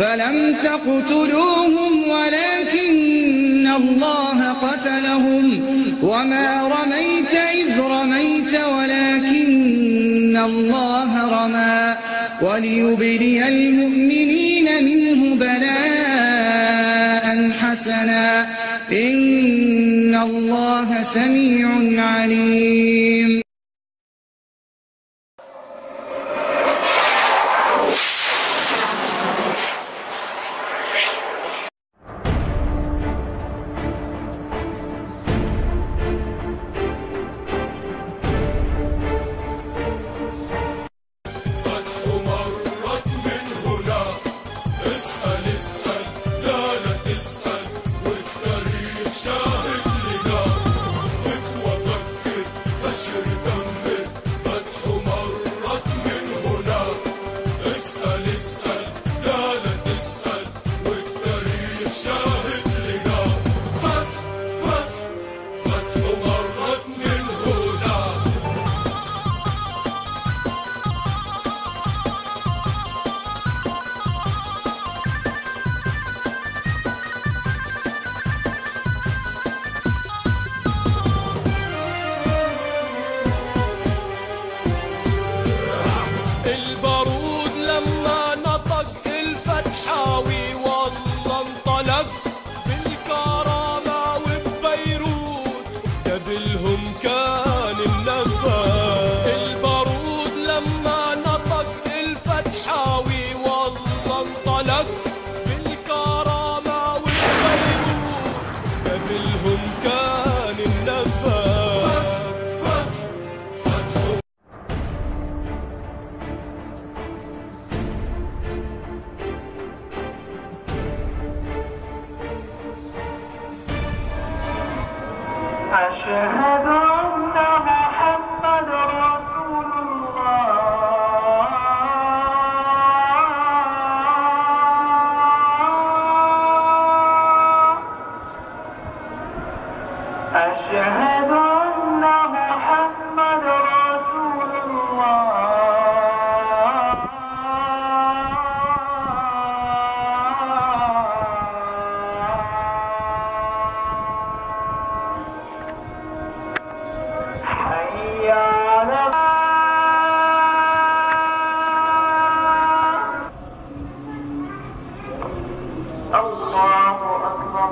فلم تقتلوهم ولكن الله قتلهم وما رميت إذ رميت ولكن الله رمى وليبلي المؤمنين منه بلاء حسنا إن الله سميع عليم de أشهد الله أكبر